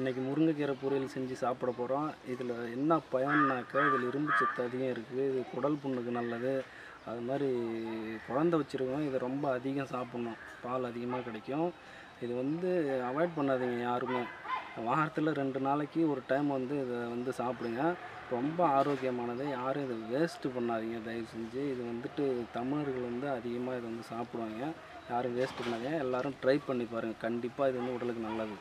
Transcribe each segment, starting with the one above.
இன்றைக்கி முருங்கைக்கீரை பொரியல் செஞ்சு சாப்பிட போகிறோம் இதில் என்ன பயன்னாக்கா இதில் இரும்பு சத்து அதிகம் இருக்குது இது குடல் புண்ணுக்கு நல்லது. அது மாதிரி குழந்த வச்சுருக்கோம் இதை ரொம்ப அதிகம் சாப்பிட்ணும். பால் அதிகமாக கிடைக்கும். இது வந்து அவாய்ட் பண்ணாதீங்க யாருமே. வாரத்தில் ரெண்டு நாளைக்கு ஒரு டைம் வந்து இதை வந்து சாப்பிடுங்க. ரொம்ப ஆரோக்கியமானது. யாரும் இதை வேஸ்ட்டு பண்ணாதீங்க. தயவு செஞ்சு இது வந்துட்டு தமிழர்கள் வந்து அதிகமாக இதை வந்து சாப்பிடுவாங்க. யாரும் வேஸ்ட்டு பண்ணாதீங்க. எல்லோரும் ட்ரை பண்ணி பாருங்கள் கண்டிப்பாக இது வந்து உடலுக்கு நல்லது.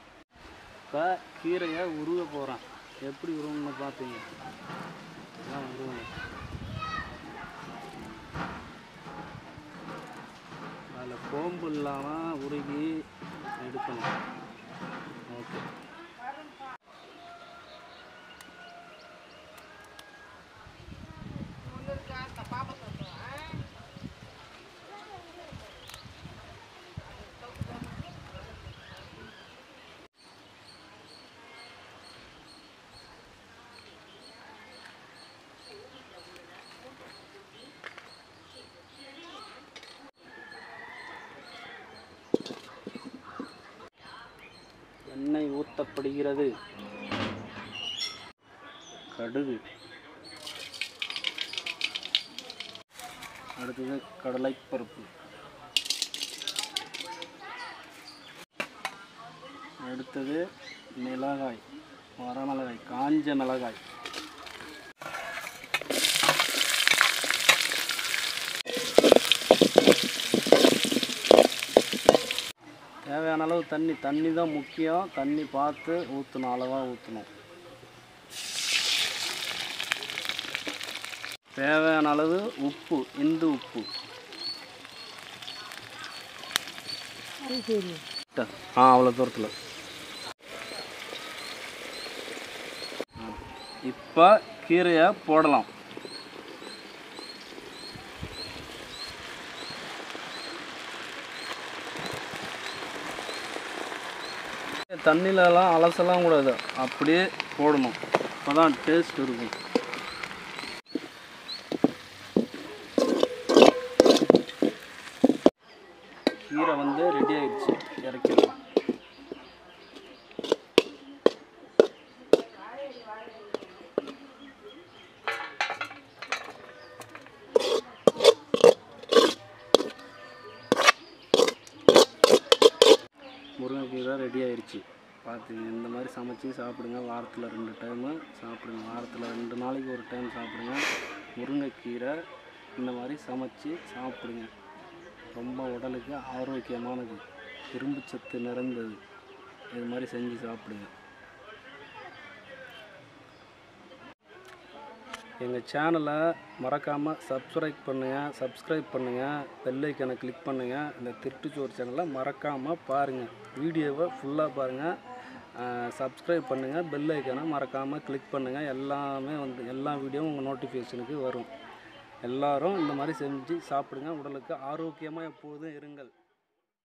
இப்போ கீரையை உருவ போகிறேன் எப்படி உருவம்னு பார்ப்பீங்க எல்லாம் உருவங்க அதில் கோம்பு இல்லாமல் உருகி எடுக்கணும். எண்ணெய் கடுகு. அடுத்தது கடலைப்பருப்பு அடுத்தது மிளகாய் வரமிளகாய் காஞ்ச மிளகாய். தேவையான அளவு தண்ணி. தண்ணி தான் முக்கியம். தண்ணி பார்த்து ஊற்றணும் அளவாக ஊற்றணும் தேவையான அளவு உப்பு இந்து உப்பு. ஆ அவ்வளோ தூரத்தில். இப்போ கீரையை போடலாம். தண்ணியிலலாம் அலசலாம் கூடாது. அப்படியே போடணும். அப்போ தான் டேஸ்ட் இருக்கும் கீரை வந்து ரெடி ஆயிடுச்சு இறக்கிடலாம் முருங்கைக்கீரை ரெடி ஆயிடுச்சு பார்த்து இந்த மாதிரி சமைச்சு சாப்பிடுங்க. வாரத்தில் ரெண்டு டைமு சாப்பிடுங்க. வாரத்தில் ரெண்டு நாளைக்கு ஒரு டைம் சாப்பிடுங்க. முருங்கைக்கீரை இந்த மாதிரி சமைச்சு சாப்பிடுங்க. ரொம்ப உடலுக்கு ஆரோக்கியமானது. இரும்பு சத்து நிறைந்தது. இது மாதிரி செஞ்சு சாப்பிடுங்க. எங்கள் சேனலை மறக்காமல் சப்ஸ்கிரைப் பண்ணுங்கள் சப்ஸ்கிரைப் பண்ணுங்கள் பெல்லைக்கனை கிளிக் பண்ணுங்கள் இந்த திருட்டுச்சோறு சேனலை மறக்காமல் பாருங்கள் வீடியோவை ஃபுல்லாக பாருங்கள் சப்ஸ்கிரைப் பண்ணுங்கள் பெல் ஐக்கனை மறக்காமல் கிளிக் பண்ணுங்கள் எல்லாமே வந்து எல்லா வீடியோவும் உங்கள் நோட்டிஃபிகேஷனுக்கு வரும். எல்லாரும் இந்த மாதிரி செஞ்சு சாப்பிடுங்க. உடலுக்கு ஆரோக்கியமாக எப்போதும் இருங்கள்.